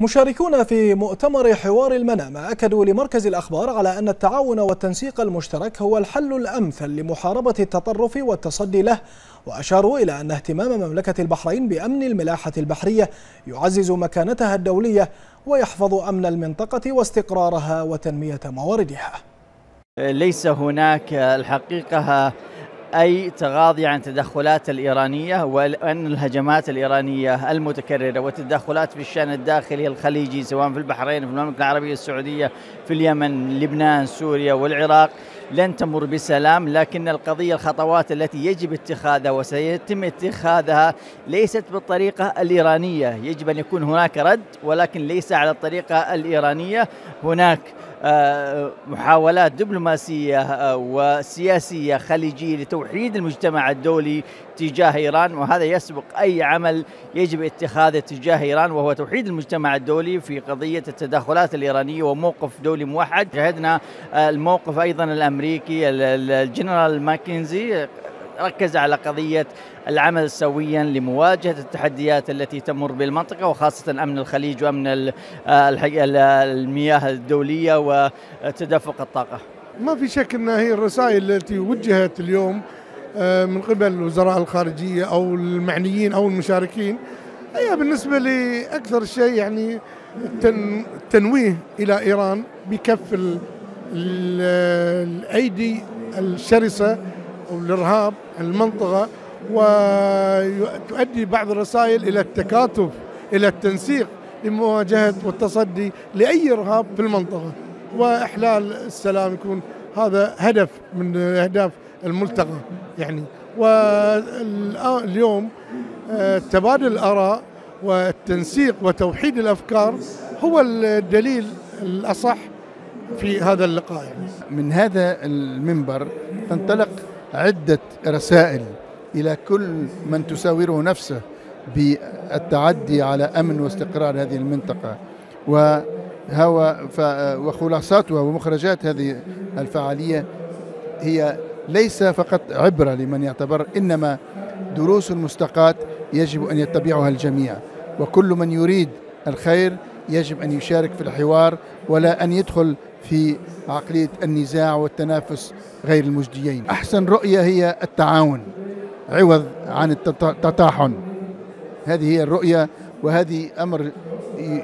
مشاركون في مؤتمر حوار المنامة أكدوا لمركز الأخبار على أن التعاون والتنسيق المشترك هو الحل الأمثل لمحاربة التطرف والتصدي له وأشاروا إلى أن اهتمام مملكة البحرين بأمن الملاحة البحرية يعزز مكانتها الدولية ويحفظ أمن المنطقة واستقرارها وتنمية مواردها. ليس هناك الحقيقة أي تغاضي عن التدخلات الإيرانية وأن الهجمات الإيرانية المتكررة والتدخلات في الشأن الداخلي الخليجي سواء في البحرين في المملكة العربية السعودية في اليمن لبنان سوريا والعراق لن تمر بسلام لكن القضية الخطوات التي يجب اتخاذها وسيتم اتخاذها ليست بالطريقة الإيرانية. يجب أن يكون هناك رد ولكن ليس على الطريقة الإيرانية. هناك آه، محاولات دبلوماسية آه، وسياسية خليجية لتوحيد المجتمع الدولي تجاه إيران وهذا يسبق أي عمل يجب اتخاذه تجاه إيران وهو توحيد المجتمع الدولي في قضية التدخلات الإيرانية وموقف دولي موحد. شهدنا آه، الموقف أيضا الأمريكي الجنرال ماكنزي ركز على قضية العمل سويا لمواجهة التحديات التي تمر بالمنطقة وخاصة أمن الخليج وأمن المياه الدولية وتدفق الطاقة. ما في شك أن هي الرسائل التي وجهت اليوم آه، من قبل وزراء الخارجية أو المعنيين أو المشاركين هي بالنسبة لي أكثر شيء يعني التنويه إلى إيران بكف الأيدي الشرسة والإرهاب المنطقة وتؤدي بعض الرسائل إلى التكاتف إلى التنسيق لمواجهة والتصدي لأي إرهاب في المنطقة. وإحلال السلام يكون هذا هدف من أهداف الملتقى يعني واليوم آه، تبادل الآراء والتنسيق وتوحيد الأفكار هو الدليل الأصح في هذا اللقاء يعني. من هذا المنبر تنطلق عدة رسائل إلى كل من تساوره نفسه بالتعدي على أمن واستقرار هذه المنطقة وهو وخلاصاتها ومخرجات هذه الفعالية هي ليس فقط عبرة لمن يعتبر إنما دروس مستقاة يجب أن يتبعها الجميع. وكل من يريد الخير يجب أن يشارك في الحوار ولا أن يدخل في عقلية النزاع والتنافس غير المجديين. أحسن رؤية هي التعاون عوض عن التطاحن هذه هي الرؤية وهذه أمر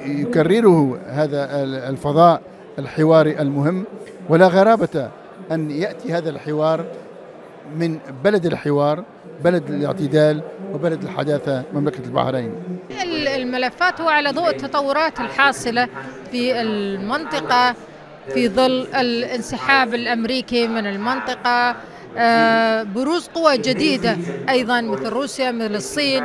يكرره هذا الفضاء الحواري المهم. ولا غرابة أن يأتي هذا الحوار من بلد الحوار بلد الاعتدال وبلد الحداثة مملكة البحرين. الملفات هو على ضوء التطورات الحاصلة في المنطقة في ظل الانسحاب الأمريكي من المنطقة آه، بروز قوى جديدة أيضا مثل روسيا مثل الصين.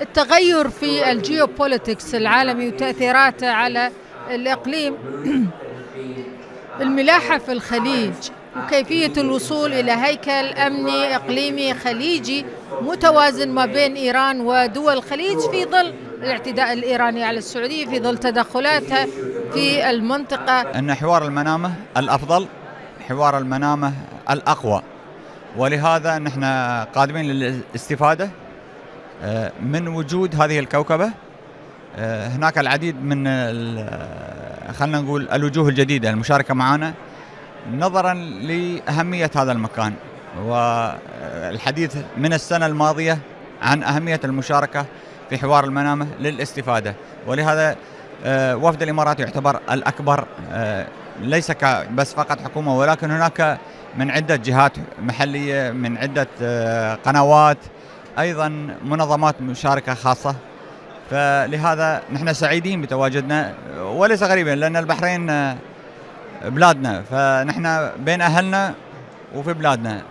التغير في الجيوبوليتكس العالمي وتأثيراته على الإقليم. الملاحة في الخليج وكيفية الوصول إلى هيكل أمني إقليمي خليجي متوازن ما بين إيران ودول الخليج في ظل الاعتداء الإيراني على السعودية في ظل تدخلاتها في المنطقة. أن حوار المنامة الأفضل حوار المنامة الأقوى. ولهذا نحن قادمين للاستفادة آه، من وجود هذه الكوكبة. آه، هناك العديد من خلينا نقول الوجوه الجديدة المشاركة معنا نظرا لأهمية هذا المكان. والحديث من السنة الماضية عن أهمية المشاركة في حوار المنامة للاستفادة. ولهذا آه، وفد الإمارات يعتبر الأكبر آه، ليس بس فقط حكومة ولكن هناك من عدة جهات محلية من عدة آه، قنوات أيضا منظمات مشاركة خاصة. فلهذا نحن سعيدين بتواجدنا وليس غريبا لأن البحرين بلادنا فنحن بين أهلنا وفي بلادنا.